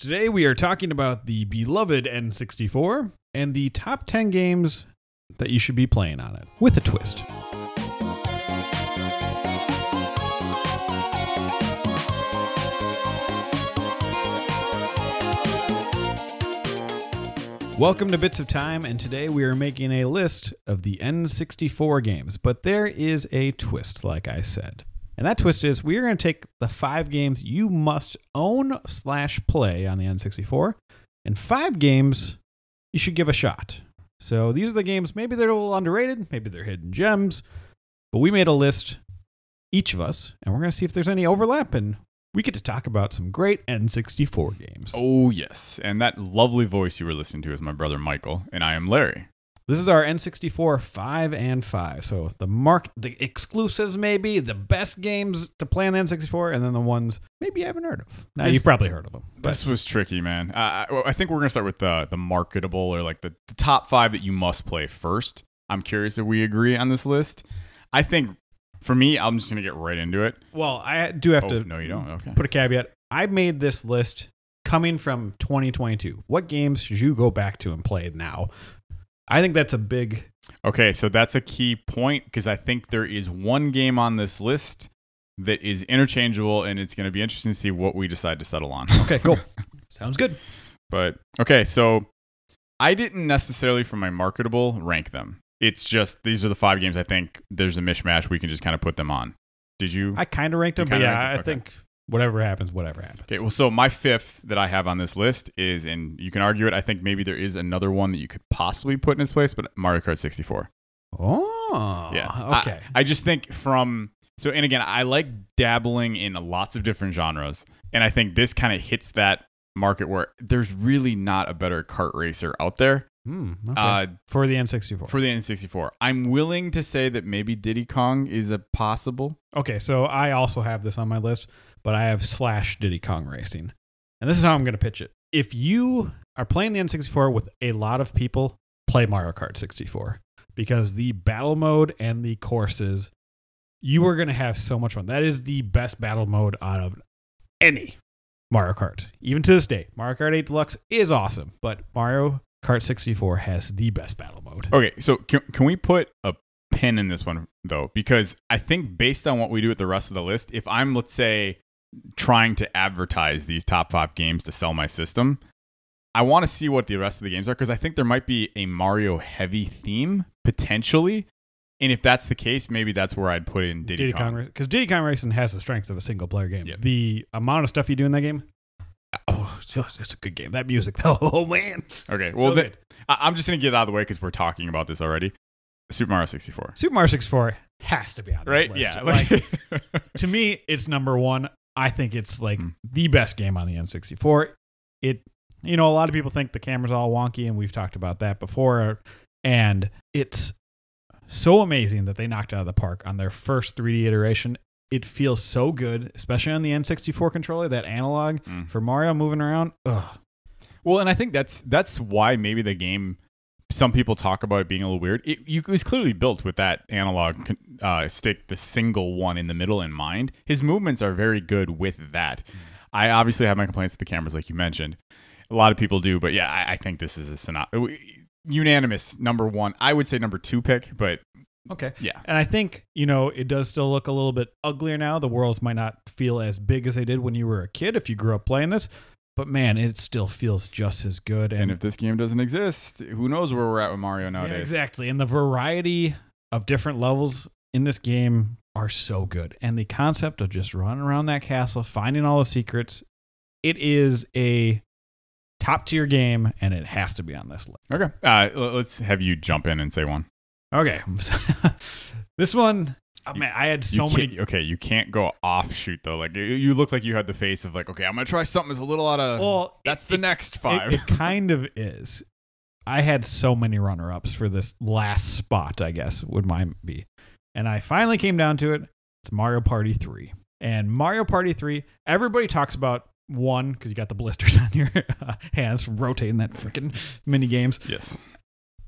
Today we are talking about the beloved N64 and the top 10 games that you should be playing on it with a twist. Welcome to Bits of Time, and today we are making a list of the N64 games. But there is a twist, like I said. And that twist is we are going to take the five games you must own slash play on the N64, and five games you should give a shot. So these are the games, maybe they're a little underrated, maybe they're hidden gems, but we made a list, each of us, and we're going to see if there's any overlap and we get to talk about some great N64 games. Oh, yes. And that lovely voice you were listening to is my brother Michael, and I am Larry. This is our N64 5 and 5. So the mark the exclusives maybe, the best games to play on the N64 and then the ones maybe you haven't heard of. Now This- you've probably heard of them. This was tricky, man. Uh, I- I think we're going to start with the, the marketable or like the, the top five that you must play first. I'm curious if we agree on this list. I think for me, I'm just going to get right into it. Well, I do have Oh, to no, you don't. Okay. put a caveat. I made this list coming from 2022. What games should you go back to and play now? I think that's a big Okay, so that's a key point because I think there is one game on this list that is interchangeable, and it's going to be interesting to see what we decide to settle on. Okay, cool. Sounds good. But okay, so I didn't necessarily for my marketable rank them. It's just these are the five games I think there's a mishmash. We can just kind of put them on. Did you? I kind of ranked them, but yeah, ranked I think whatever happens, whatever happens. Okay, well, so my fifth that I have on this list is, and you can argue it. I think maybe there is another one that you could possibly put in its place, but Mario Kart 64. oh, Yeah. Okay. I, I just think from so, and again, I like dabbling in lots of different genres, and I think this kind of hits that market where there's really not a better kart racer out there. Hmm, okay. Uh, for the N64. for the N64. I'm willing to say that maybe Diddy Kong is a possible. Okay, so I also have this on my list, but I have slash Diddy Kong Racing. And this is how I'm going to pitch it. If you are playing the N64 with a lot of people, play Mario Kart 64 because the battle mode and the courses, you are going to have so much fun. That is the best battle mode out of any Mario Kart. Even to this day, Mario Kart 8 Deluxe is awesome, but Mario Kart 64 has the best battle mode. Okay, so can, can we put a pin in this one though? Because I think based on what we do with the rest of the list, if I'm let's say trying to advertise these top five games to sell my system, I want to see what the rest of the games are because I think there might be a Mario heavy theme potentially. And if that's the case, maybe that's where I'd put in Diddy, Diddy Kong. Because Diddy Kong Racing has the strength of a single player game. Yeah. The amount of stuff you do in that game, uh, oh, it's a good game. That music, though, oh man, Okay, well So then. I- I'm just gonna get it out of the way because we're talking about this already. Super Mario 64, Super Mario 64 has to be on this right? list. Yeah, like, to me, it's number one. I think it's like Hmm. the best game on the N64. It, you know, a lot of people think the camera's all wonky, and we've talked about that before. And it's so amazing that they knocked it out of the park on their first 3D iteration. It feels so good, especially on the N64 controller, that analog Mm. for Mario moving around. Ugh. Well, and I think that's that's why maybe the game. Some people talk about it being a little weird. It, it was clearly built with that analog uh, stick, the single one in the middle in mind. His movements are very good with that. I obviously have my complaints with the cameras, like you mentioned. A lot of people do, but yeah, I, I think this is a unanimous number one. I would say number two pick, but Okay. yeah, And I think, you know, it does still look a little bit uglier now. The worlds might not feel as big as they did when you were a kid if you grew up playing this. But man, it still feels just as good. and And, if this game doesn't exist, who knows where we're at with Mario Yeah, nowadays? exactly. And the variety of different levels in this game are so good. And the concept of just running around that castle, finding all the secrets, it is a top tier game and it has to be on this list. Okay, uh, let's have you jump in and say one. Okay. this one, oh, man, I had so many Okay, you can't go offshoot though. Like you, you look like you had the face of like, okay, I'm gonna try something that's a little out of. Well, that's it- the it- next five. It, kind of is. I had so many runner ups for this last spot, I guess, would mine be. And I finally came down to it. It's Mario Party 3. And Mario Party 3, everybody talks about one because you got the blisters on your hands from rotating that freaking mini games. yes,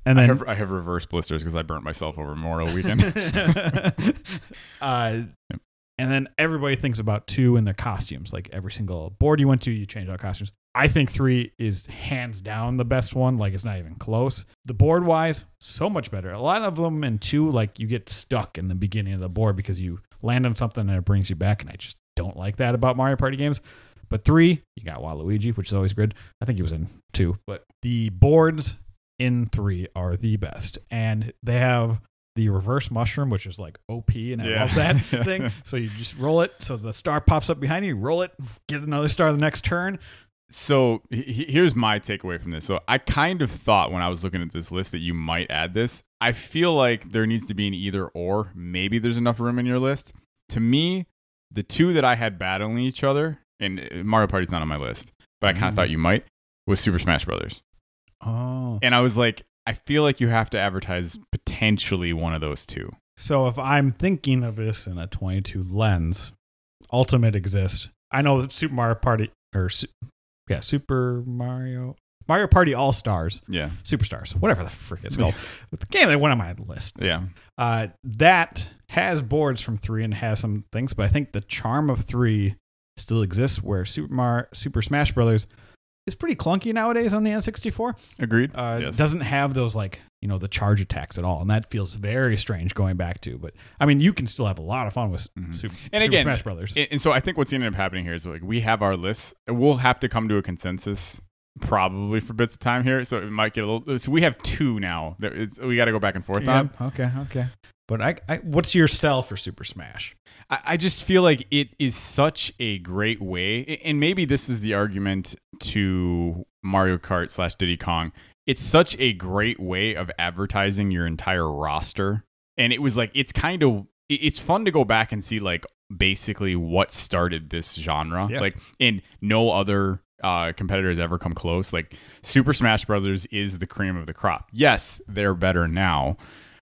And I have I have reverse blisters because I burnt myself over Memorial Weekend. uh, and then everybody thinks about two in their costumes. Like every single board you went to, you change out costumes. I think three is hands down the best one. Like it's not even close. The board wise, so much better. A lot of them in two, like you get stuck in the beginning of the board because you land on something and it brings you back, and I just don't like that about Mario Party games. But three, you got Waluigi, which is always good. I think he was in two, but the boards in three are the best, and they have the reverse mushroom, which is like OP, and I Yeah. love that thing. So you just roll it, so the star pops up behind you. roll it, get another star the next turn. So he- he- here's my takeaway from this. So I kind of thought when I was looking at this list that you might add this. I feel like there needs to be an either or. Maybe there's enough room in your list. To me, the two that I had battling each other, and uh, Mario Party's not on my list, but I kind of Mm. thought you might, was Super Smash Brothers. Oh, And I was like, I feel like you have to advertise potentially one of those two. so if I'm thinking of this in a 22 lens, Ultimate exists. I know Super Mario Party or yeah, Super Mario Mario Party All Stars, Yeah. Superstars, whatever the frick it's called. the game that went on my list. Yeah. Uh, that has boards from three and has some things, but I think the charm of three still exists. Where Super Mar- Super Smash Brothers is pretty clunky nowadays on the N64. Agreed. Uh, yes. Doesn't have those like you know the charge attacks at all, and that feels very strange going back to. But I mean, you can still have a lot of fun with Mhm. Super, And Super again, Smash Brothers. And, so I think what's ended up happening here is like we have our lists. We'll have to come to a consensus probably for bits of time here. So it might get a little. So we have two now. That we got to go back and forth on. Okay, okay. But I, I, what's your sell for Super Smash? I, I just feel like it is such a great way, and maybe this is the argument to Mario Kart slash Diddy Kong. It's such a great way of advertising your entire roster, and it was like it's kind of it's fun to go back and see like basically what started this genre. Yeah. Like, and no other uh, competitors ever come close. Like Super Smash Brothers is the cream of the crop. Yes, they're better now,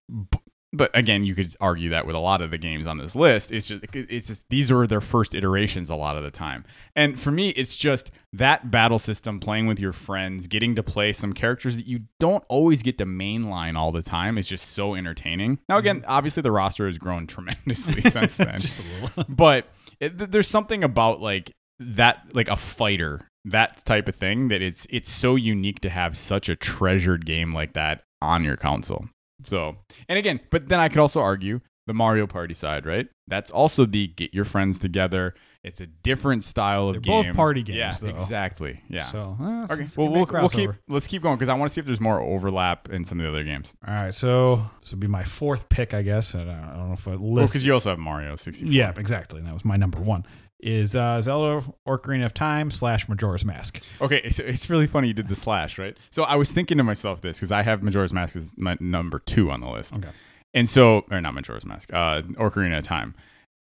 b- but again, you could argue that with a lot of the games on this list. It's just it's just these are their first iterations a lot of the time. And for me, it's just that battle system, playing with your friends, getting to play some characters that you don't always get to mainline all the time is just so entertaining. Now again, mm-hmm. obviously the roster has grown tremendously since then. Just a little. but it, th- there's something about like that like a fighter that type of thing that it's it's so unique to have such a treasured game like that on your console so and again but then i could also argue the mario party side right that's also the get your friends together it's a different style of They're game both party games, yeah though. exactly yeah So uh, okay well we'll, we'll keep let's keep going because i want to see if there's more overlap in some of the other games All right, so this would be my fourth pick, I guess. And I don't, I don't know if I well list. because you also have mario 64 yeah, exactly. And that was my number one. Is uh, Zelda Ocarina of Time slash Majora's Mask. Okay, so it's really funny you did the slash, right? So I was thinking to myself this because I have Majora's Mask as my number two on the list. Okay. And so, or not Majora's Mask, uh, Ocarina of Time.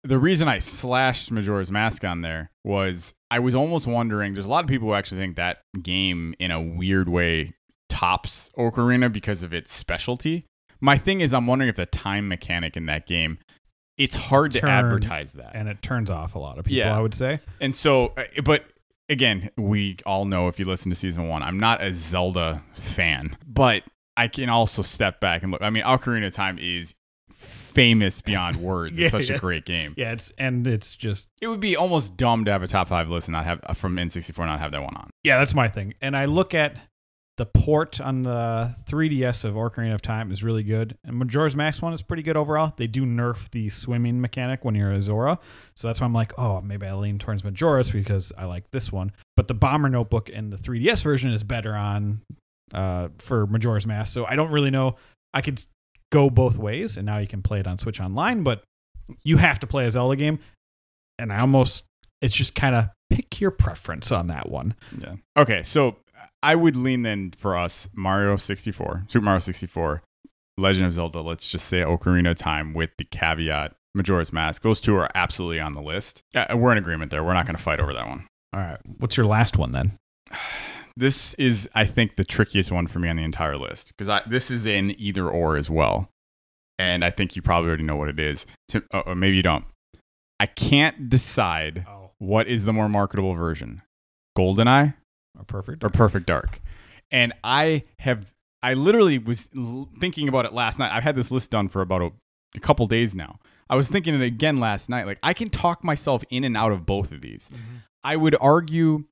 The reason I slashed Majora's Mask on there was I was almost wondering. There's a lot of people who actually think that game, in a weird way, tops Ocarina because of its specialty. My thing is, I'm wondering if the time mechanic in that game, it's hard to advertise that. And it turns off a lot of people, Yeah. I would say. And so, uh, but again, we all know if you listen to season one, I'm not a Zelda fan, but I can also step back and look. I mean, Ocarina of Time is famous beyond words. Yeah, it's such yeah. a great game. Yeah, it's and it's just It would be almost dumb to have a top five list and not have uh, from N64 not have that one on. yeah, that's my thing. And I look at the port on the 3DS of Ocarina of Time is really good, and Majora's Mask one is pretty good overall. They do nerf the swimming mechanic when you're a Zora, so that's why I'm like, oh, maybe I lean towards Majora's because I like this one. But the Bomber Notebook in the 3DS version is better on uh, for Majora's Mask, so I don't really know. I could go both ways, and now you can play it on Switch Online, but you have to play a Zelda game, and I almost it's just kind of pick your preference on that one. Yeah. Okay, so I would lean then for us Mario 64, Super Mario 64, Legend of Zelda. Let's just say Ocarina of Time with the caveat Majora's Mask. Those two are absolutely on the list. Yeah, we're in agreement there. We're not going to fight over that one. All right. What's your last one then? This is, I think, the trickiest one for me on the entire list because this is in either or as well, and I think you probably already know what it is. To, uh, or maybe you don't. I can't decide Oh, what is the more marketable version, GoldenEye perfect. or Perfect Dark. And I have, I literally was l- thinking about it last night. I've had this list done for about a, a couple days now. I was thinking it again last night. Like, I can talk myself in and out of both of these. Mm-hmm. I would argue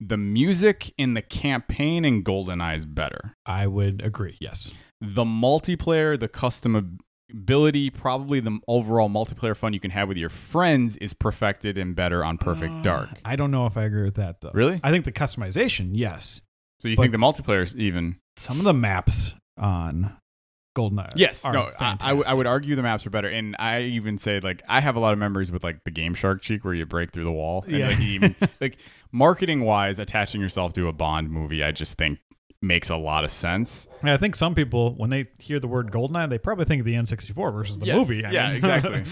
the music in the campaign in GoldenEye is better. I would agree. Yes. The multiplayer, the custom ability, probably the overall multiplayer fun you can have with your friends is perfected and better on Perfect uh, Dark. I don't know if I agree with that though. Really? I think the customization, yes. So you But- think the multiplayer is even? Some of the maps on GoldenEye. Yes, are no, I, I, would- I fantastic. would argue the maps are better, and I even say like I have a lot of memories with like the Game Shark cheek where you break through the wall. And, Yeah. like, even like marketing wise, attaching yourself to a Bond movie, I just think makes a lot of sense. And I think some people, when they hear the word GoldenEye, they probably think of the N64 versus the Yes, movie. I yeah, mean, exactly.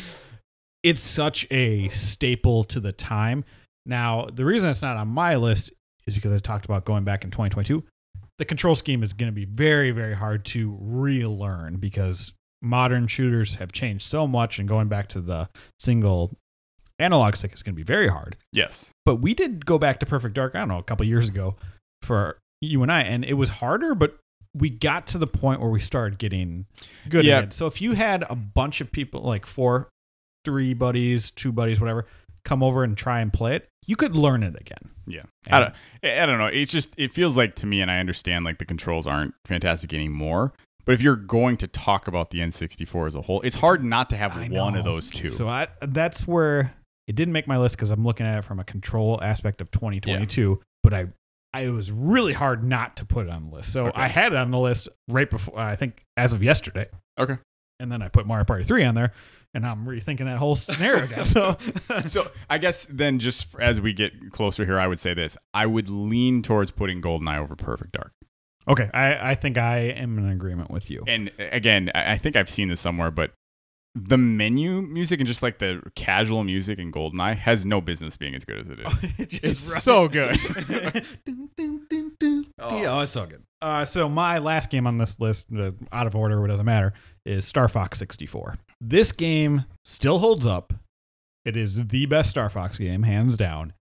it's such a staple to the time. Now, the reason it's not on my list is because I talked about going back in 2022. The control scheme is going to be very, very hard to relearn because modern shooters have changed so much, and going back to the single analog stick is going to be very hard. Yes, But we did go back to Perfect Dark, I don't know, a couple years ago for you and I, and it was harder, but we got to the point where we started getting good Yeah. at it. So if you had a bunch of people, like four, three buddies, two buddies, whatever, come over and try and play it, you could learn it again. yeah. And- I don't, I don't know. It's just it feels like to me, and I understand like the controls aren't fantastic anymore. But if you're going to talk about the N64 as a whole, it's hard not to have I one of those two. So I, that's where it didn't make my list because I'm looking at it from a control aspect of 2022. But I, I it was really hard not to put it on the list. So Okay. I had it on the list right before I think as of yesterday. okay. and then I put Mario Party 3 on there, and I'm rethinking that whole scenario again. So, So I guess then, just as we get closer here, I would say this: I would lean towards putting GoldenEye over Perfect Dark. okay, I, I think I am in agreement with you. And uh, again, I think I've seen this somewhere, but the menu music and just like the casual music in GoldenEye has no business being as good as it is. It's so good. Dun, dun. Oh, it's so good. Uh, so my last game on this list, uh, out of order, it doesn't matter, is Star Fox 64. This game still holds up. It is the best Star Fox game, hands down.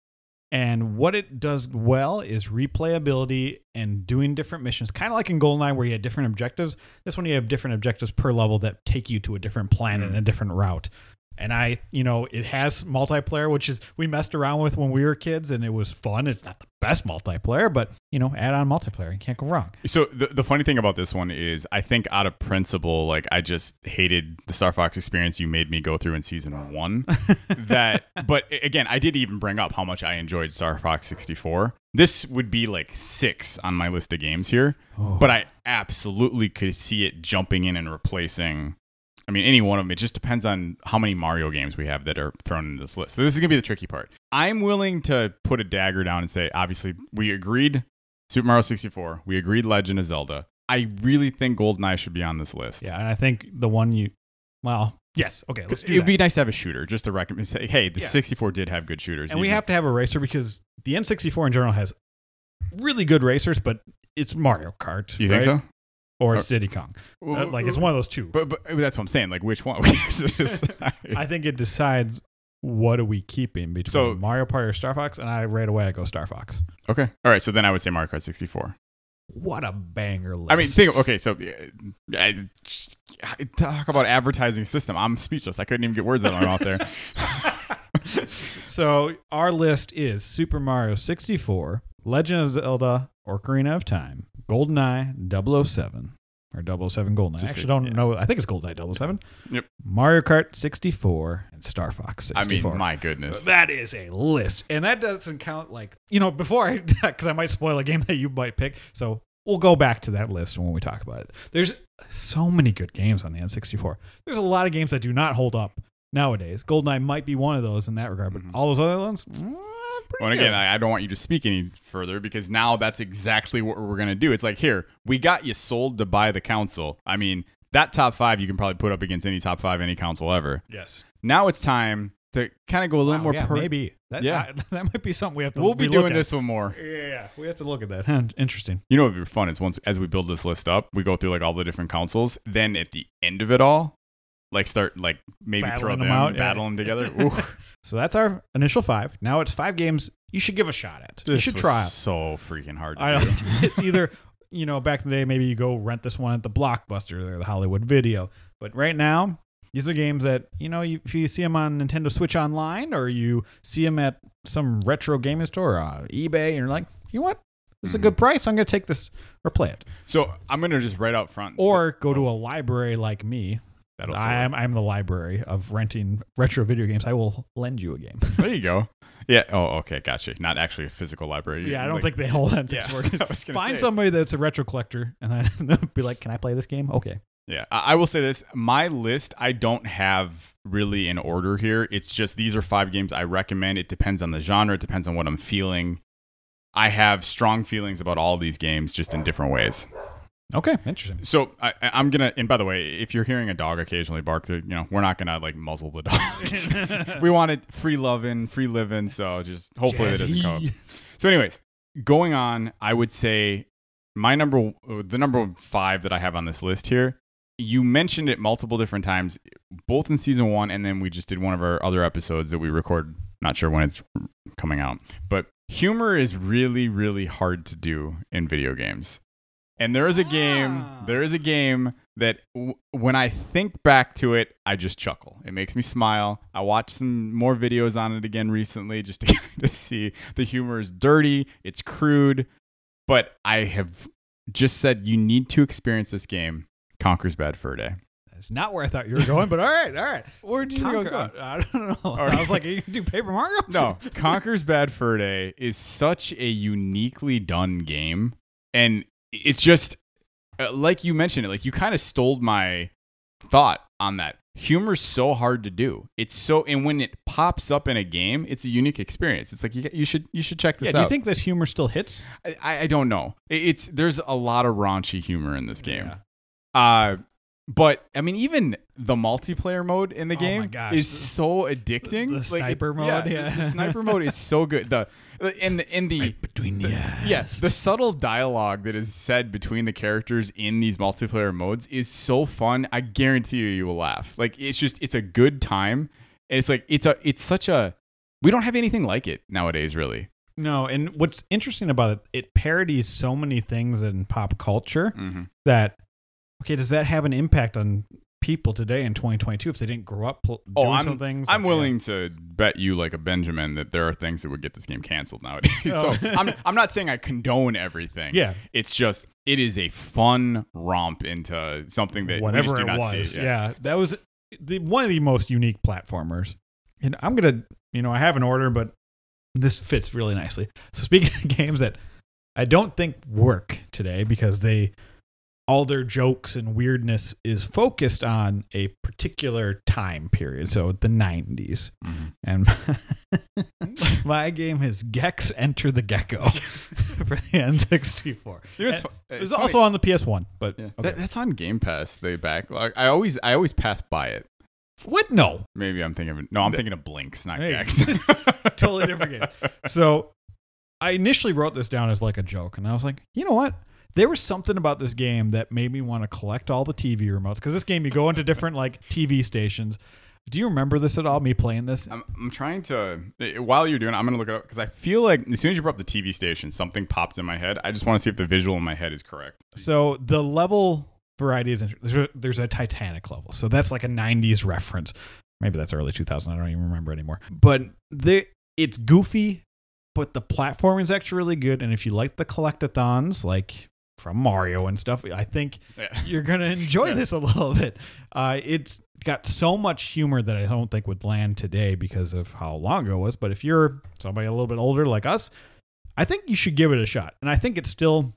And what it does well is replayability and doing different missions, kind of like in GoldenEye where you had different objectives. This one you have different objectives per level that take you to a different planet and a different route. And I, you know, it has multiplayer, which is we messed around with when we were kids, and it was fun. It's not the best multiplayer, but you know, add on multiplayer, you can't go wrong. So the the funny thing about this one is, I think out of principle, like I just hated the Star Fox experience you made me go through in season one. that, but again, I did even bring up how much I enjoyed Star Fox 64. This would be like six on my list of games here, oh. but I absolutely could see it jumping in and replacing. I mean, any one of them. It just depends on how many Mario games we have that are thrown in this list. So this is gonna be the tricky part. I'm willing to put a dagger down and say, obviously, we agreed Super Mario 64. We agreed Legend of Zelda. I really think GoldenEye should be on this list. Yeah, and I think the one you, well, yes, okay, let's do it would that. be nice to have a shooter just to recommend. Say, hey, the Yeah. 64 did have good shooters. and we even- have to have a racer because the N64 in general has really good racers, but it's Mario Kart. You think right? so? Or it's Diddy Kong. Uh, like it's one of those two. But, but that's what I'm saying. Like which one? I think it decides what are we keeping between So- Mario Party or Star Fox, and I right away I go Star Fox. okay. All right. So then I would say Mario Kart 64. What a banger list! I mean, think. Okay. So uh, I just, talk about advertising system. I'm speechless. I couldn't even get words out of my mouth there. so our list is Super Mario 64, Legend of Zelda, Ocarina of Time, GoldenEye 007, or 007 GoldenEye. I actually say- don't yeah. know. I think it's GoldenEye 007. Yep. Mario Kart 64 and Star Fox I 64. mean, my goodness. That is a list. And that doesn't count, like, you know, before I, because I might spoil a game that you might pick. So we'll go back to that list when we talk about it. There's so many good games on the N64. There's a lot of games that do not hold up nowadays. GoldenEye might be one of those in that regard, but Mhm. all those other ones, mm, Well, and again, I, I don't want you to speak any further because now that's exactly what we're going to do. It's like, here, we got you sold to buy the council. I mean, that top five you can probably put up against any top five, any council ever. yes. Now it's time to kind of go a little Wow, more yeah, per- maybe. That, Yeah. I- that might be something we have to We'll be relook doing at. this one more. Yeah, yeah, yeah. We have to look at that. Huh, Interesting. You know what would be fun is once as we build this list up, we go through like all the different councils. Then at the end of it all, like start like maybe throw them, them out, yeah. battle them together. Ooh, So that's our initial five. Now it's five games you should give a shot at. you should try. So freaking hard. To I do. it's either you know back in the day maybe you go rent this one at the Blockbuster or the Hollywood Video, but right now These are games that you know you, if you see them on Nintendo Switch Online or you see them at some retro gaming store, uh, eBay, and you're like, you know what? This is a Mhm. good price. I'm gonna take this or play it, So I'm gonna just right out front. or go to a library like me. That'll I'm I'm the library of renting retro video games. I will lend you a game. There you go. Yeah. Oh, okay. Gotcha. Not actually a physical library. yeah, I don't Like- think they hold on Yeah, work. I Find say. somebody that's a retro collector and then be like, "Can I play this game?" Okay. Yeah, I, I will say this: my list, I don't have really an order here. It's just these are five games I recommend. It depends on the genre. It depends on what I'm feeling. I have strong feelings about all these games, just in different ways. Okay. Interesting. So I, I'm gonna. And by the way, if you're hearing a dog occasionally bark, you know we're not gonna like muzzle the dog. we want it free loving, free living. So just hopefully that doesn't come up. So, anyways, going on, I would say my number, uh, the number five that I have on this list here. You mentioned it multiple different times, both in season one, and then we just did one of our other episodes that we record. Not sure when it's coming out, but humor is really, really hard to do in video games. And there is a game, Ah. there is a game that w- when I think back to it, I just chuckle. It makes me smile. I watched some more videos on it again recently just to kind of see the humor is dirty, it's crude, but I have just said you need to experience this game. Conker's Bad Fur Day. That's not where I thought you were going, but all right, all right. Where did you Conker- I don't know. right. I was like, are you gonna do Paper Mario? No, Conker's Bad Fur Day is such a uniquely done game, and it's just uh, like you mentioned it. Like you kind of stole my thought on that. Humor's so hard to do. It's so, and when it pops up in a game, it's a unique experience. It's like you, you should you should check this Yeah, do out. you think this humor still hits? I, I don't know. It's there's a lot of raunchy humor in this game. Yeah. Uh, but I mean, even the multiplayer mode in the Oh game gosh. is so addicting. The Like, it- sniper mode, yeah, the- yeah. the sniper mode is so good. The in the in the between the eyes. yes, the subtle dialogue that is said between the characters in these multiplayer modes is so fun. I guarantee you, you will laugh. Like it's just it's a good time. And it's like it's a it's such a we don't have anything like it nowadays, really. No, and what's interesting about it, it parodies so many things in pop culture Mm-hmm. that okay, does that have an impact on people today in 2022 if they didn't grow up pl- Oh, doing I'm- some things? I'm Like, willing to bet you, like a Benjamin, that there are things that would get this game canceled nowadays. Oh. so I'm, I'm not saying I condone everything. Yeah, It's just it is a fun romp into something that whatever just do it not was. see. Yeah. that was the one of the most unique platformers. And I'm gonna, you know, I have an order, but this fits really nicely. So speaking of games that I don't think work today because they all their jokes and weirdness is focused on a particular time period. So the 90s. Mhm. And my game is Gex Enter the Gecko for the N64. You know, it's, It's also on the PS1, but Yeah. okay. That- that's on Game Pass. They backlog. I always I always pass by it. what? No, Maybe I'm thinking of no. I'm thinking of Blinx, not Hey. Gex. totally different game. So I initially wrote this down as like a joke, and I was like, you know what? There was something about this game that made me want to collect all the TV remotes because this game you go into different like TV stations. Do you remember this at all? Me playing this? I'm, I'm trying to while you're doing it, I'm gonna look it up because I feel like as soon as you brought up the TV station, something popped in my head. I just want to see if the visual in my head is correct. So the level variety is interesting. There's a, there's a Titanic level, so that's like a '90s reference. Maybe that's early 2000. I don't even remember anymore. But the it's goofy, but the platforming is actually really good. And if you like the collectathons, like from Mario and stuff, I think Yeah. you're gonna enjoy Yeah. this a little bit. Uh, it's got so much humor that I don't think would land today because of how long ago it was. But if you're somebody a little bit older like us, I think you should give it a shot. And I think it's still.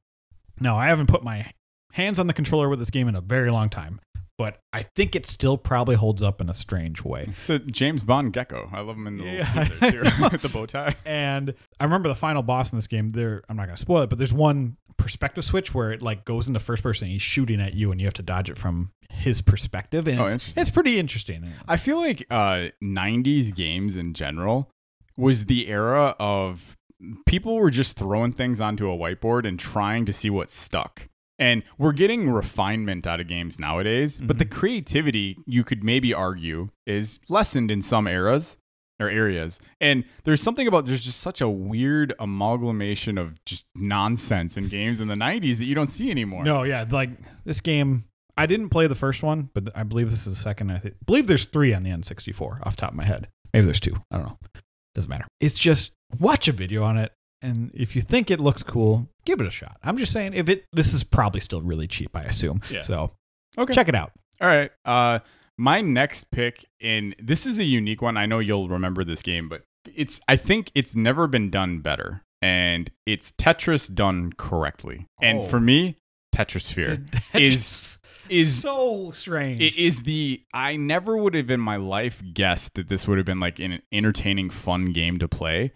No, I haven't put my hands on the controller with this game in a very long time, but I think it still probably holds up in a strange way. It's a James Bond gecko. I love him in the little Yeah, suit there, too, with the bow tie. And I remember the final boss in this game. There, I'm not gonna spoil it, but there's one perspective switch where it like goes into first person. And he's shooting at you, and you have to dodge it from his perspective. And Oh, it's, interesting. it's pretty interesting. I feel like uh, 90s games in general was the era of people were just throwing things onto a whiteboard and trying to see what stuck. And we're getting refinement out of games nowadays, but the mm-hmm. creativity you could maybe argue is lessened in some eras or areas. And there's something about there's just such a weird amalgamation of just nonsense in games in the 90s that you don't see anymore. No, yeah, like this game. I didn't play the first one, but I believe this is the second. I th- believe there's three on the N64 off the top of my head. Maybe there's two. I don't know. Doesn't matter. It's just watch a video on it, and if you think it looks cool, give it a shot. I'm just saying, if it this is probably still really cheap, I assume. Yeah. So Okay. check it out. All right. Uh, my next pick, and this is a unique one. I know you'll remember this game, but it's. I think it's never been done better, and it's Tetris done correctly. And Oh. for me, Tetrisphere is is so strange. it is the. I never would have in my life guessed that this would have been like an entertaining, fun game to play.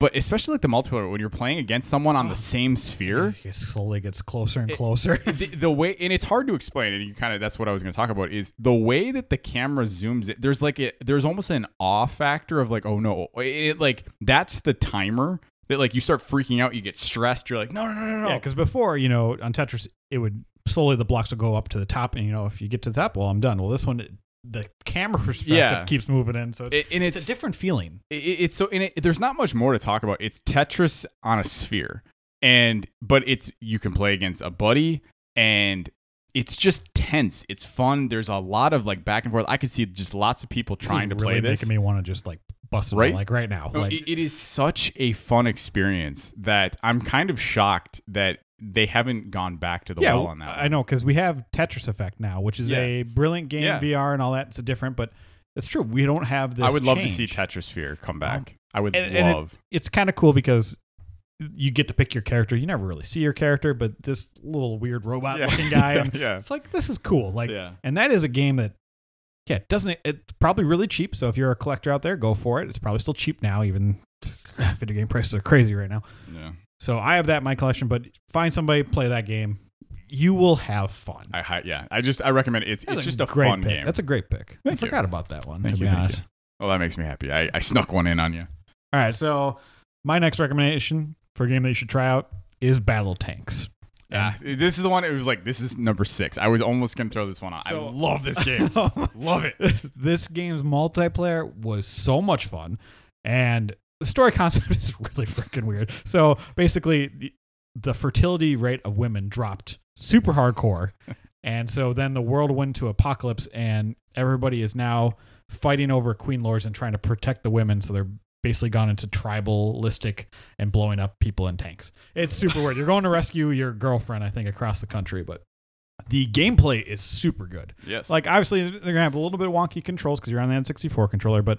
But especially like the multiplayer when you're playing against someone on the ah. same sphere, It slowly gets closer and It- closer. the, the way and it's hard to explain and you kind of that's what i was going to talk about is the way that the camera zooms it there's like a, there's almost an awe factor of like oh no oh, it, it, like that's the timer that like you start freaking out you get stressed you're like no no no no no Yeah, because before, you know, on Tetris, it would slowly the blocks would go up to the top, and you know, if you get to the top, well, I'm done. Well, this one, it- the camera perspective Yeah. keeps moving in, so It- and it's, it's a different feeling. it, it's so and it, there's not much more to talk about it's tetris on a sphere and but it's you can play against a buddy and it's just tense it's fun there's a lot of like back and forth i could see just lots of people trying to really play this making me want to just like bust it Right? like right now. No, like, it is such a fun experience that I'm kind of shocked that they haven't gone back to the yeah, well on that. I know because we have Tetris Effect now, which is Yeah. a brilliant game Yeah. VR and all that. It's a different, but it's true. We don't have this. I would love to see change. Tetrisphere come um, back. I would and- and it- love. it's kind of cool because you get to pick your character. You never really see your character, but this little weird robot looking guy, and yeah. it's like this is cool. Like, yeah. and that is a game that, yeah, it doesn't it's probably really cheap. So if you're a collector out there, go for it. It's probably still cheap now, even video game prices are crazy right now. Yeah. So I have that in my collection, but find somebody play that game. You will have fun. I yeah. I just I recommend it. it's That's it's just a great fun pick. game. That's a great pick. Thank I you. forgot about that one. Thank you, thank you. well, that makes me happy. I, I snuck one in on you. All right, so my next recommendation for a game that you should try out is Battle Tanks. Yeah, ah. this is the one. It was like this is number six. I was almost gonna throw this one on. So- I love this game. Oh love it. this game's multiplayer was so much fun, and the story concept is really freaking weird. So basically, the, the fertility rate of women dropped super hardcore, and so then the world went to apocalypse, and everybody is now fighting over QueenLords and trying to protect the women. So they're basically gone into tribalistic and blowing up people in tanks. It's super weird. You're going to rescue your girlfriend, I think, across the country, but the gameplay is super good. Yes. Like obviously they're gonna have a little bit of wonky controls because you're on the N64 controller, but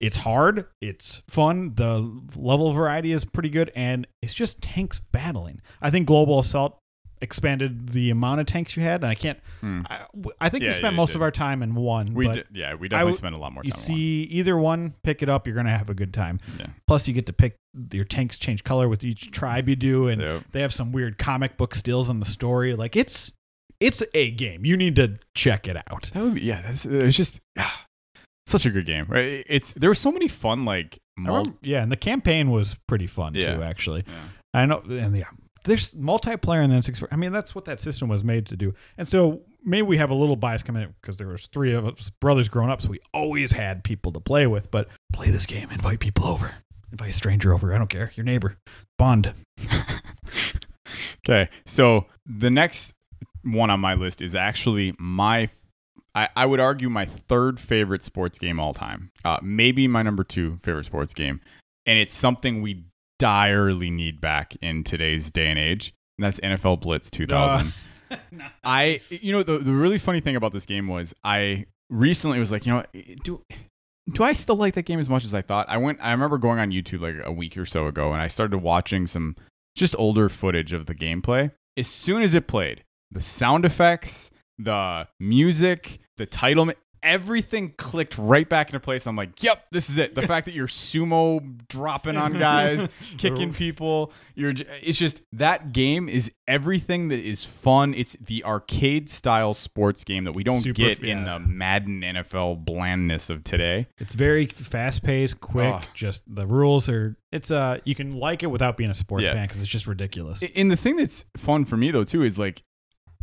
it's hard, it's fun. The level variety is pretty good, and it's just tanks battling. I think Global Assault expanded the amount of tanks you had, and I can't. Hmm. I, I think Yeah, we spent you most did. of our time in one. we did, yeah, we definitely spent a lot more You time. on see either one, pick it up. You're gonna have a good time. Yeah. Plus, you get to pick your tanks change color with each tribe you do, and Yep. they have some weird comic book stills in the story. Like it's it's a game. You need to check it out. That would be yeah. That's it's just ah, such a good game. Right? It's there were so many fun like remember- yeah, and the campaign was pretty fun Yeah. too. Actually, yeah. I know, and yeah, there's multiplayer in the N64. I mean, that's what that system was made to do. And so maybe we have a little bias coming in because there was three of us brothers growing up, so we always had people to play with. But play this game, invite people over, invite a stranger over. I don't care, your neighbor, bond. Okay, so the next one on my list is actually my, I, I would argue my third favorite sports game all time. Uh, maybe my number two favorite sports game, and it's something we direly need back in today's day and age. And that's NFL Blitz 2000. I, you know, the, the really funny thing about this game was I recently was like, you know, do do I still like that game as much as I thought? I went. I remember going on YouTube like a week or so ago, and I started watching some just older footage of the gameplay. As soon as it played, the sound effects, the music, the title, everything clicked right back into place. I'm like, yep, this is it. The fact that you're sumo dropping on guys, kicking people, you're it's just that game is everything that is fun. It's the arcade style sports game that we don't Super get f- in the Madden NFL blandness of today. It's very fast paced, quick. Oh. Just the rules are. It's uh, you can like it without being a sports Yeah. fan because it's just ridiculous. And the thing that's fun for me though too is like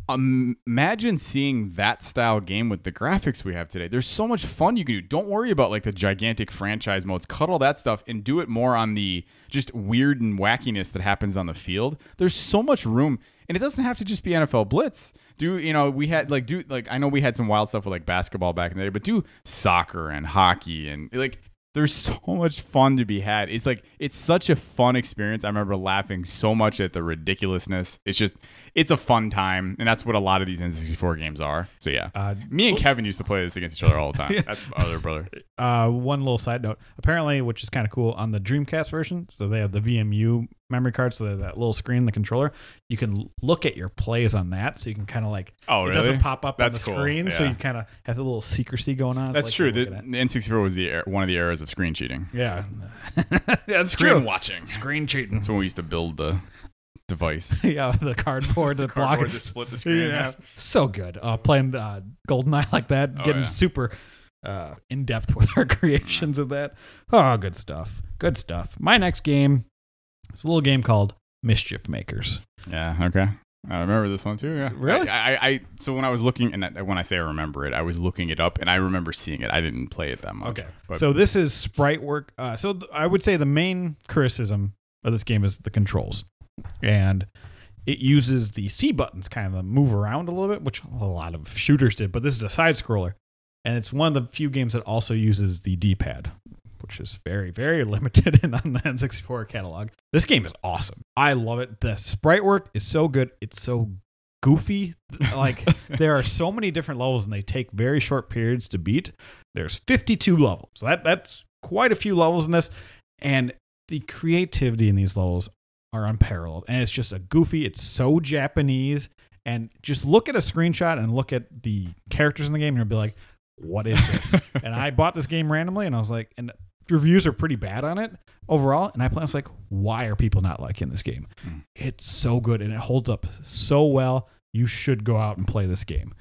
imagine seeing that style game with the graphics we have today. There's so much fun you can do. Don't worry about like the gigantic franchise modes. Cut all that stuff and do it more on the just weird and wackiness that happens on the field. There's so much room, and it doesn't have to just be NFL Blitz. Do you know we had like do like I know we had some wild stuff with like basketball back in the day, but do soccer and hockey and like there's so much fun to be had. It's like it's such a fun experience. I remember laughing so much at the ridiculousness. It's just it's a fun time, and that's what a lot of these N64 games are. So yeah, Uh, me and Kevin used to play this against each other all the time. That's my other brother. uh, one little side note. Apparently, which is kind of cool, on the Dreamcast version, so they have the VMU memory card, so that, that little screen, the controller, you can look at your plays on that, so you can kind of like Oh, it really? doesn't pop up That's on the cool, screen, so you kind of have a little secrecy going on. That's like true. The, the N64 was the er- one of the eras of screen cheating. at- yeah, that's Screen true. watching. Screen cheating. That's when we used to build the device. yeah, the cardboard, the, block. Cardboard to split the screen Yeah, so good. Uh, playing uh, Goldeneye like that, Oh, getting yeah. super uh, in depth with our creations of that. Oh, good stuff. Good stuff. My next game is a little game called Mischief Makers. Yeah. Okay. I remember this one too. Yeah. Really? I, I, I so when I was looking, and I- when I say I remember it, I was looking it up, and I remember seeing it. I didn't play it that much. Okay. But so this is sprite work. Uh, so th- I would say the main criticism of this game is the controls, and it uses the C buttons kind of to move around a little bit, which a lot of shooters did. But this is a side scroller, and it's one of the few games that also uses the D pad, which is very very limited in on the N64 catalog. This game is awesome. I love it. The sprite work is so good. It's so goofy. Like there are so many different levels, and they take very short periods to beat. There's 52 levels. So that that's quite a few levels in this, and the creativity in these levels are unparalleled. And it's just a goofy. It's so Japanese. And just look at a screenshot and look at the characters in the game, and you'll be like, "What is this?" and I bought this game randomly, and I was like, and reviews are pretty bad on it overall. And I play, I was like, "Why are people not liking this game?" Hmm. It's so good, and it holds up so well. You should go out and play this game.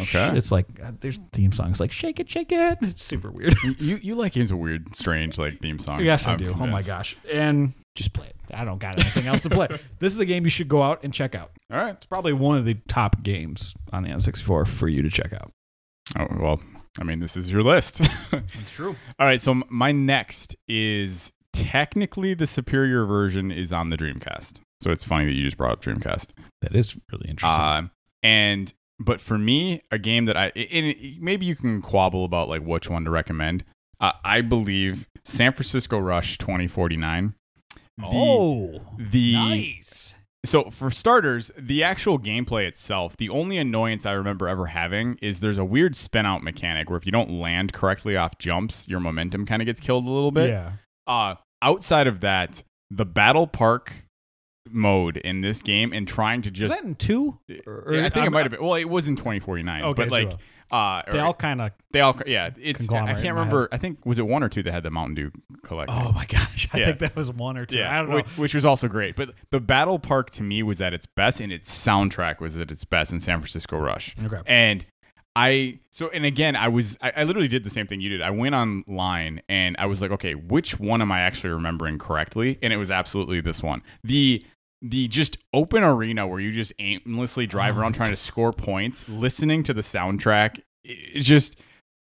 Okay. It's like uh, there's theme songs like "Shake It, Shake It." It's super weird. you you like games with weird, strange like theme songs. yes, I I'm do. Oh my gosh! And just play it. I don't got anything else to play. This is a game you should go out and check out. All right. It's probably one of the top games on the N64 for you to check out. Oh well. I mean, this is your list. That's true. All right, so my next is technically the superior version is on the Dreamcast. So it's funny that you just brought up Dreamcast. That is really interesting. Um, and but for me, a game that I it- maybe you can quabble about like which one to recommend. Uh, I believe San Francisco Rush 2049. The, oh, the nice. So for starters, the actual gameplay itself, the only annoyance I remember ever having is there's a weird spin out mechanic where if you don't land correctly off jumps, your momentum kind of gets killed a little bit. Yeah. Uh outside of that, the battle park mode in this game and trying to Is just that in two? Or- Yeah, I think it I'm- might have been. Well, it was in 2049, Okay, but like. Uh, They all kind of. they all, yeah, it's. I can't remember. I think was it one or two that had the Mountain Dew collection. Oh my gosh! I Yeah. think that was one or two. yeah, I don't know. Which, which was also great. But the battle park to me was at its best, and its soundtrack was at its best in San Francisco Rush. okay. And I so and again I was I, I literally did the same thing you did. I went online and I was like, okay, which one am I actually remembering correctly? And it was absolutely this one. The the just open arena where you just aimlessly drive Oh around trying to score points, listening to the soundtrack. It's just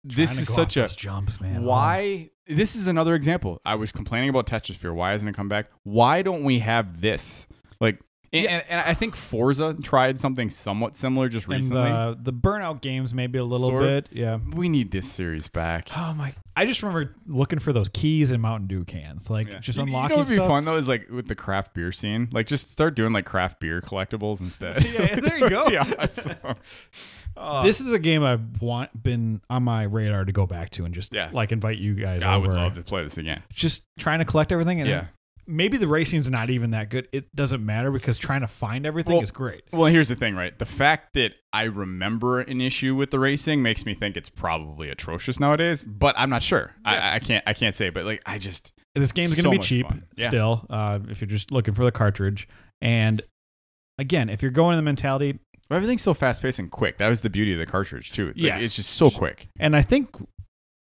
this is such a jumps, man. Oh. why this is another example. I was complaining about Tetrisphere. Why hasn't it come back? Why don't we have this? Like and, and, and I think Forza tried something somewhat similar just recently. the the burnout games maybe a little Sort of. bit. Yeah. we need this series back. Oh my! I just remember looking for those keys in Mountain Dew cans, like Yeah. just you, you know unlocking what would be stuff. fun though is like with the craft beer scene, like just start doing like craft beer collectibles instead. Yeah, there you go. yeah, so- uh, This is a game I've want been on my radar to go back to and just Yeah. like invite you guys. I would love to play this again. Just trying to collect everything, and Yeah. Maybe the racing's not even that good. It doesn't matter because trying to find everything Well, is great. Well, here's the thing, right? The fact that I remember an issue with the racing makes me think it's probably atrocious nowadays, but I'm not sure. I, I can't I can't say, but like I just This game's So to be cheap. Yeah. still, uh, if you're just looking for the cartridge. And again, if you're going in the mentality, everything's so fast paced and quick. That was the beauty of the cartridge too. Like, Yeah. it's just so quick. and I think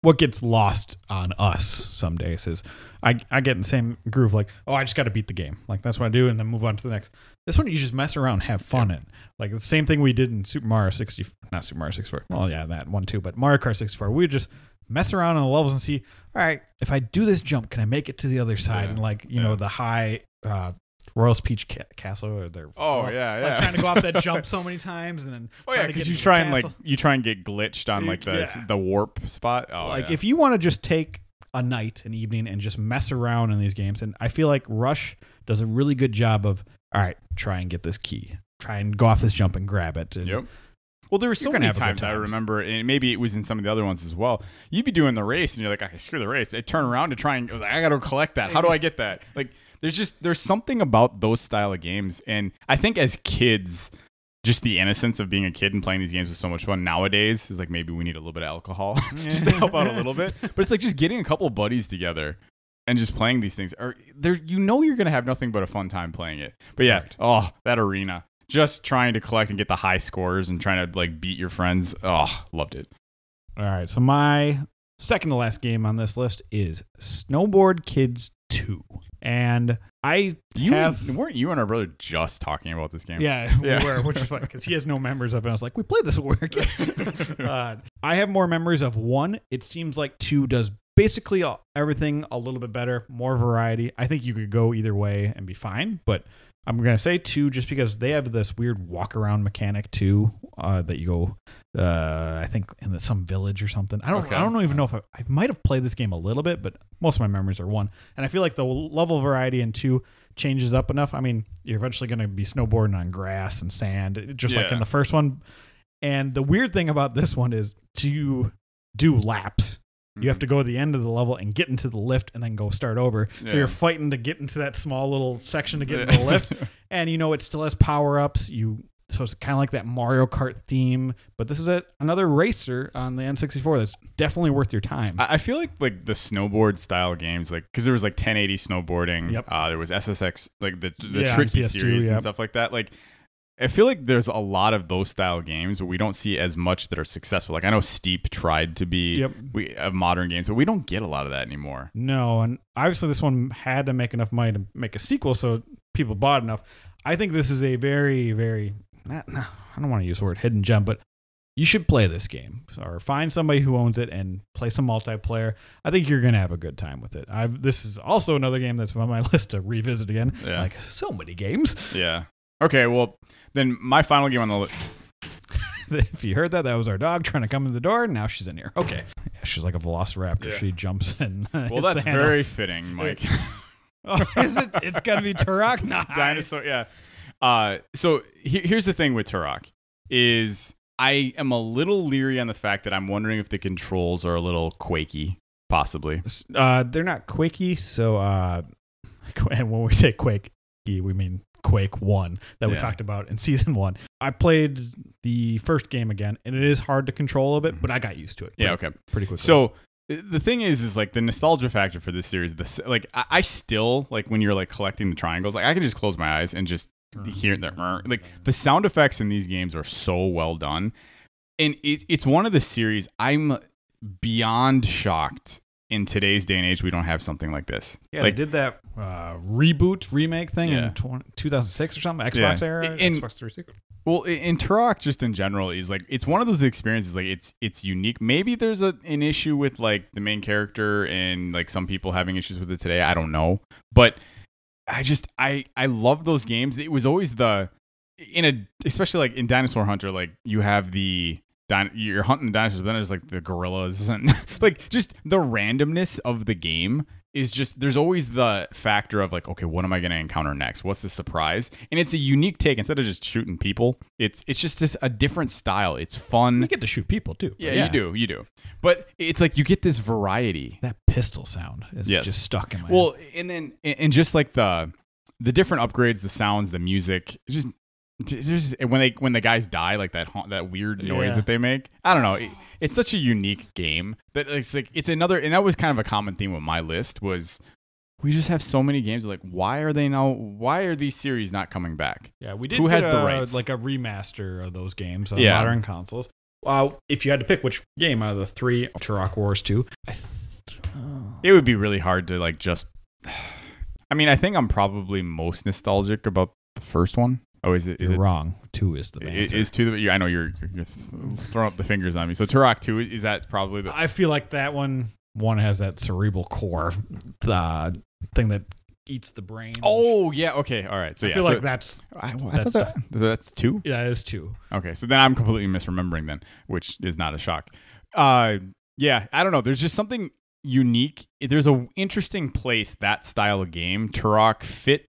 what gets lost on us some days is I, I get in the same groove like oh I just got to beat the game like that's what I do and then move on to the next. This one you just mess around, have fun in. Like the same thing we did in Super Mario 60, not Super Mario 64. Well, yeah, that one too, but Mario Kart 64. We just mess around on the levels and see. All right, if I do this jump, can I make it to the other side? Yeah. And like you Yeah. know the high uh, Royals Peach ca- Castle or their Oh, like, yeah, yeah. trying to go off that jump so many times and then Oh yeah, because you try and like you try and get glitched on like the Yeah. the warp spot. Oh, like yeah. if you want to just take a night, an evening, and just mess around in these games, and I feel like Rush does a really good job of all right, try and get this key, try and go off this jump and grab it. And Yep. Well, there were so many have times I remember, and maybe it was in some of the other ones as well. You'd be doing the race, and you're like, "Okay, screw the race." I turn around to try and go, I got to collect that. How do I get that? Like, there's just there's something about those style of games, and I think as kids, just the innocence of being a kid and playing these games was so much fun. Nowadays, is like maybe we need a little bit of alcohol just to help out a little bit. But it's like just getting a couple buddies together and just playing these things. Or there, you know, you're gonna have nothing but a fun time playing it. But yeah, Correct. oh, that arena, just trying to collect and get the high scores and trying to like beat your friends. Oh, loved it. All right, so my second to last game on this list is Snowboard Kids 2. And I You have and- weren't you and our brother just talking about this game? Yeah, Yeah. we were, which is funny because he has no members of it. I was like, we played this at work. uh, I have more memories of one. It seems like two does basically everything a little bit better, more variety. I think you could go either way and be fine, but I'm gonna say two just because they have this weird walk around mechanic too uh, that you go. Uh, I think in some village or something. I don't. Okay. I don't even know if I, I might have played this game a little bit, but most of my memories are one. And I feel like the level variety in two changes up enough. I mean, you're eventually going to be snowboarding on grass and sand, just like in the first one. And the weird thing about this one is to do laps, you have to go to the end of the level and get into the lift and then go start over. So you're fighting to get into that small little section to get Yeah. into the lift. And you know it still has power ups. You so it's kind of like that Mario Kart theme, but this is a, another racer on the N64 that's definitely worth your time. I I feel like like the snowboard style games, like because there was like 1080 snowboarding. Yep. Uh, there was SSX, like the the Yeah, tricky PS2, series yep. and stuff like that. Like, I feel like there's a lot of those style games, but we don't see as much that are successful. Like I know Steep tried to be Yep. we of modern games, but we don't get a lot of that anymore. No, and obviously this one had to make enough money to make a sequel, so people bought enough. I think this is a very, very not, no, I don't want to use the word hidden gem, but you should play this game or find somebody who owns it and play some multiplayer. I think you're gonna have a good time with it. I've this is also another game that's on my list to revisit again. Yeah. Like so many games. Yeah. Okay. Well, then my final game on the list. if you heard that, that was our dog trying to come in the door. Now she's in here. Okay, yeah, she's like a velociraptor. Yeah. She jumps in. Well, that's very fitting, Mike. Oh, is it? It's gonna be Turok. Nice. dinosaur yeah uh so he- here's the thing with turok is i am a little leery on the fact that i'm wondering if the controls are a little quaky possibly Uh, they're not quakey, so uh, and when we say quakey, we mean Quake One that we Yeah. talked about in season one. I played the first game again, and it is hard to control a bit, but I got used to it. yeah pretty, okay pretty quickly. so the thing is is like the nostalgia factor for this series this like I, I still like when you're like collecting the triangles like i can just close my eyes and just hear the "er," like the sound effects in these games are so well done and it, it's one of the series i'm beyond shocked in today's day and age we don't have something like this yeah, like they did that uh, reboot remake thing Yeah. in 20, 2006 or something, Xbox Yeah. era, In- Xbox 360. Well, in Turok, just in general, is like it's one of those experiences. Like it's it's unique. Maybe there's a, an issue with like the main character and like some people having issues with it today. I don't know, but I just I I love those games. It was always the in a especially like in Dinosaur Hunter, like you have the din- you're hunting dinosaurs, but then there's like the gorillas and like just the randomness of the game is just there's always the factor of like okay what am i going to encounter next what's the surprise and it's a unique take instead of just shooting people it's it's just this a different style it's fun. You get to shoot people too. yeah, you do you do but it's like you get this variety That pistol sound is Yes. just stuck in my head. well and then and just like the the different upgrades the sounds the music just it's just when they when the guys die like that haunt, that weird noise Yeah. that they make i don't know it, it's such a unique game that it's like it's another and that was kind of a common theme with my list was we just have so many games like why are they now why are these series not coming back Yeah, we did. Who has the a- rights? Like a remaster of those games on Yeah. modern consoles. uh, if you had to pick which game out of the three, Turok Wars 2, I It would be really hard to like just. I mean, I think I'm probably most nostalgic about the first one. Oh, is it? Is you're it? wrong. 2 is the It answer. is two. the- I know you're, you're, you're throwing up the fingers on me. So Turok two is that probably the I feel like that one one has that Cerebral Bore the thing that eats the brain. Oh yeah, okay, all right. So I yeah, feel so like that's I, well, that's thought that, that's two. yeah, it is two. Okay, so then I'm completely misremembering then, which is not a shock. Uh, yeah, I don't know. There's just something unique. There's a interesting place that style of game Turok fit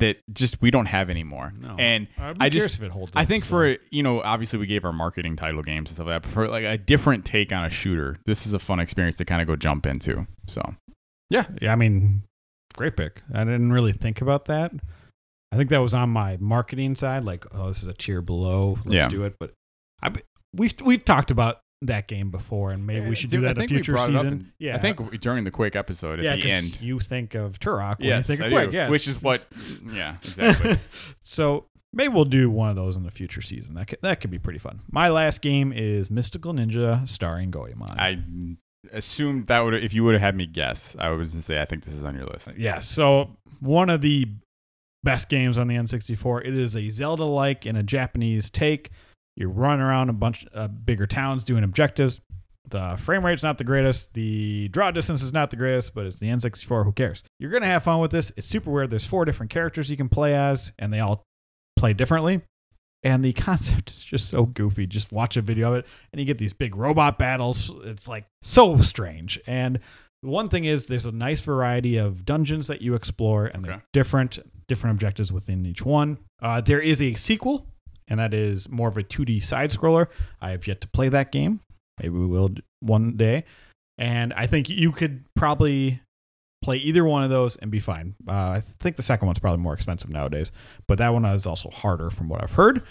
that just we don't have anymore. No. And I'd be I curious just- if it holds. I think for you know, obviously we gave our marketing title games and stuff like that. But for like a different take on a shooter, this is a fun experience to kind of go jump into. So yeah, yeah, I mean, great pick. I didn't really think about that. I think that was on my marketing side, like, oh, this is a tier below. Let's Yeah. do it. But I, we've we've talked about that game before, and maybe we should do I that a think we future season. in- yeah, I think during the Quake episode at yeah, the end. you think of Turok when Yes, you think I of Quake, do, yes. which is what. Yeah, exactly. so maybe we'll do one of those in the future season. That could, that could be pretty fun. My last game is Mystical Ninja starring Goemon. I assumed that would if you would have had me guess, I would say I think this is on your list. Uh, yeah, so one of the best games on the N64. It is a Zelda-like in a Japanese take. You run around a bunch of bigger towns doing objectives. The frame rate's not the greatest. The draw distance is not the greatest, but it's the N64. Who cares? You're gonna have fun with this. It's super weird. There's four different characters you can play as, and they all play differently. And the concept is just so goofy. Just watch a video of it, and you get these big robot battles. It's like so strange. And one thing is, there's a nice variety of dungeons that you explore, and they're different different objectives within each one. Uh, there is a sequel, and that is more of a 2D side scroller. I have yet to play that game. Maybe we will one day. And I think you could probably play either one of those and be fine. Uh, I think the second one's probably more expensive nowadays, but that one is also harder from what I've heard.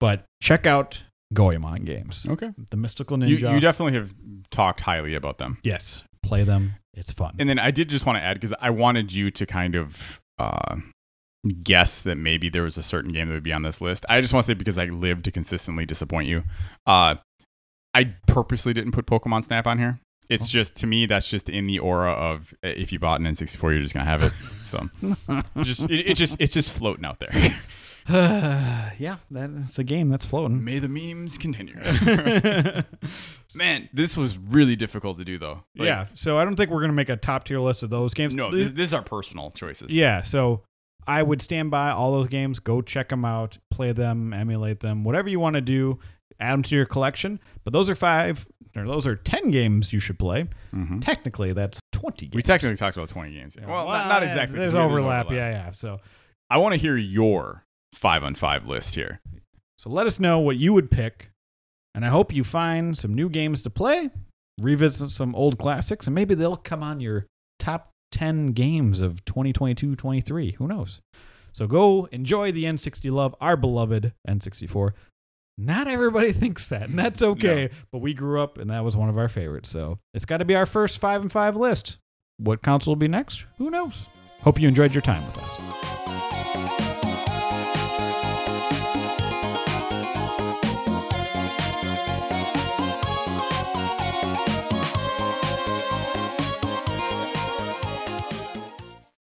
But check out Goemon games. Okay. The Mystical You, Ninja. you definitely have talked highly about them. yes, play them. It's fun. And then I did just want to add because I wanted you to kind of uh, guess that maybe there was a certain game that would be on this list. I just want to say because I live to consistently disappoint you. Uh, I purposely didn't put Pokemon Snap on here. It's Oh. just to me that's just in the aura of uh, if you bought an N64, you're just gonna have it. So just it, it just it's just floating out there. yeah, that's a game that's floating. May the memes continue. Man, this was really difficult to do though. Like, yeah, so I don't think we're gonna make a top tier list of those games. No, this, this is our personal choices. Yeah, so I would stand by all those games. Go check them out, play them, emulate them, whatever you want to do. Add them to your collection. But those are five, or those are ten games you should play. Mhm. Technically, that's twenty. games. We technically talked about 20 games. Yeah. Well, not, not exactly. There's 'cause overlap. Yeah, yeah. So, I want to hear your five on five list here. so let us know what you would pick, and I hope you find some new games to play, revisit some old classics, and maybe they'll come on your top ten games of 2022-23. Who knows? So go enjoy the N60 love, our beloved N64. Not everybody thinks that, and that's okay. But we grew up, and that was one of our favorites. So it's got to be our first five and five list. What console will be next? Who knows? Hope you enjoyed your time with us.